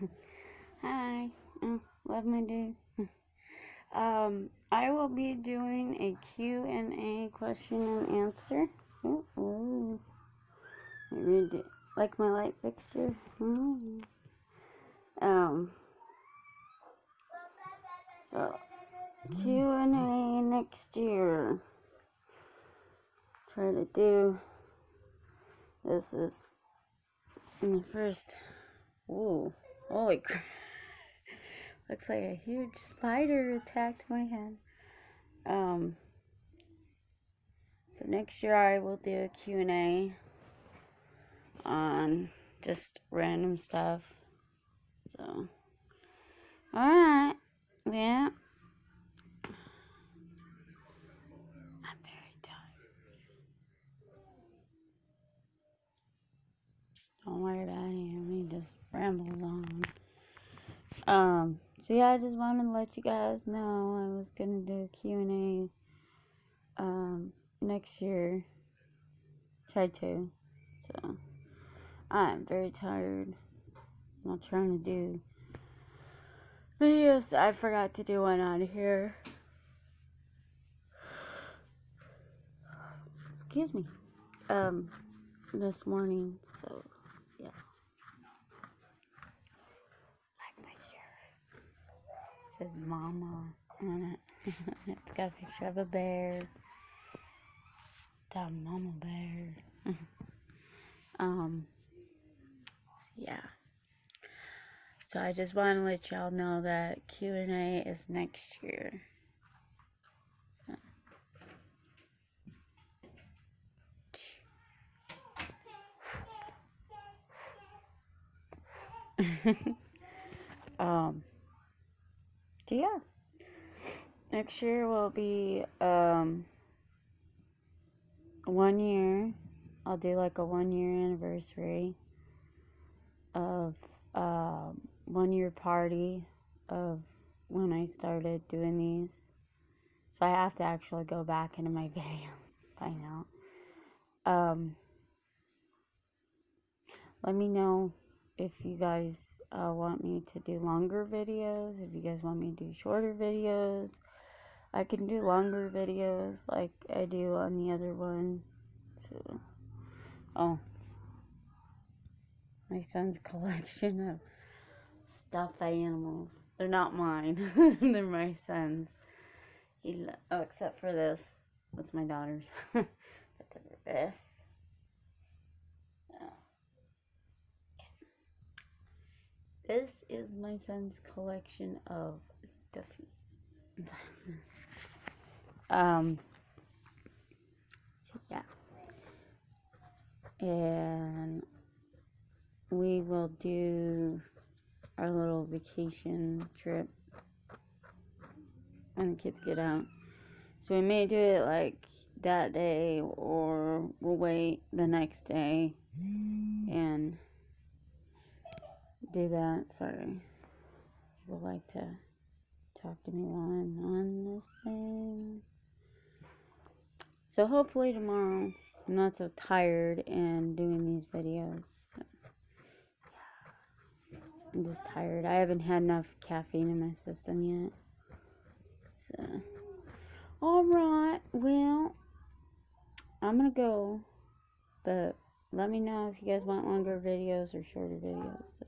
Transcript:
Hi. Uh, what am I? Um, I will be doing a Q&A question and answer. I read it. Like my light fixture. Ooh. Um, so, Q&A next year. Try to do, this is in the first, ooh, holy crap. Looks like a huge spider attacked my hand. Um, so next year I will do a Q&A on just random stuff. So, alright, yeah. I'm very tired. Don't worry about it, me just rambles on. Um, so yeah, I just wanted to let you guys know I was gonna do a Q&A um, next year. Try to. So I'm very tired. I'm not trying to do videos. I forgot to do one on here. Excuse me. Um, this morning. So yeah. Says mama on it. it's got a picture of a bear. The mama bear. um yeah. So I just want to let y'all know that Q&A is next year. Um so yeah. Next year will be um one year. I'll do like a one year anniversary of um one year party of when I started doing these. So I have to actually go back into my videos find out. Um, let me know if you guys uh, want me to do longer videos, if you guys want me to do shorter videos, I can do longer videos like I do on the other one. So, oh, my son's collection of stuffed animals. They're not mine. They're my son's. He oh, except for this. That's my daughter's. but they're best. This is my son's collection of stuffies. um, so yeah. And we will do our little vacation trip when the kids get out. So we may do it like that day or we'll wait the next day and do that. Sorry. People like to talk to me while I'm on this thing. So hopefully tomorrow I'm not so tired and doing these videos. I'm just tired. I haven't had enough caffeine in my system yet. So, alright, well, I'm gonna go, but let me know if you guys want longer videos or shorter videos. So.